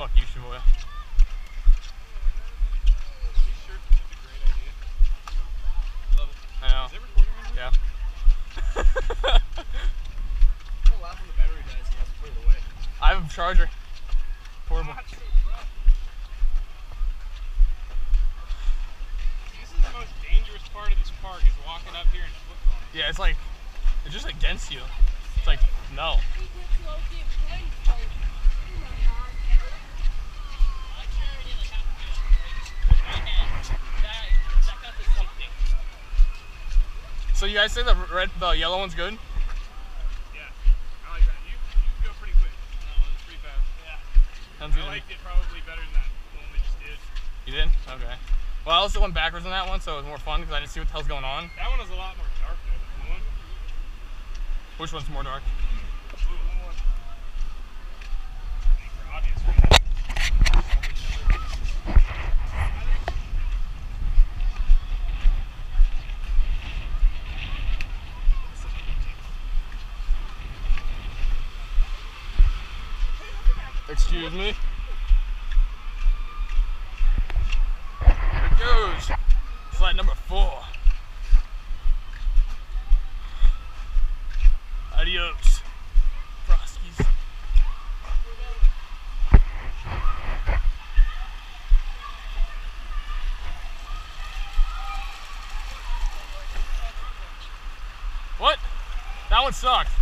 Fuck you, Shibuya. These shirts are such a great idea. Love it. I know. Is it recording right now? Yeah. I'll laugh when the battery dies and you have to put it away. I have a charger. Portable. This is the most dangerous part of this park is walking up here and flip. Yeah, it's like it's just against you. It's like no. So you guys say the red, the yellow one's good? Yeah, I like that. You, you go pretty quick. Uh, that one's pretty fast. Yeah. Sounds I good. liked it probably better than that one we just did. You did? Okay. Well, I also went backwards on that one, so it was more fun because I didn't see what the hell's going on. That one was a lot more dark though. The blue one. Which one's more dark? Blue one. I Excuse me. It goes. Flight number four. Adios. Froskies. What? That one sucked.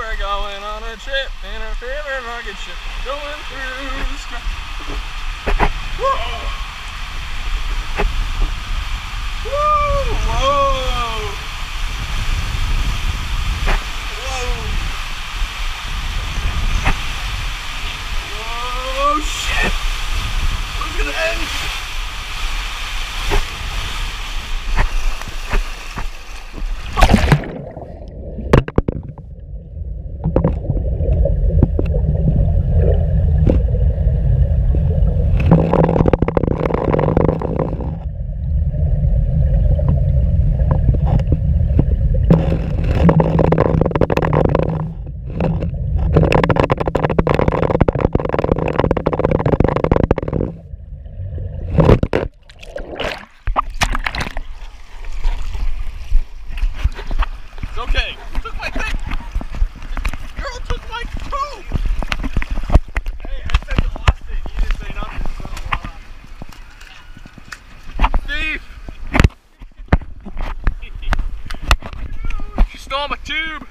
We're going on a trip in our favorite rocket ship, going through the sky. Woo! Woo! Whoa! Whoa! Whoa! Shit! What's gonna end? It's okay. You took my thing. This girl took my poop. Hey, you. She stole my tube.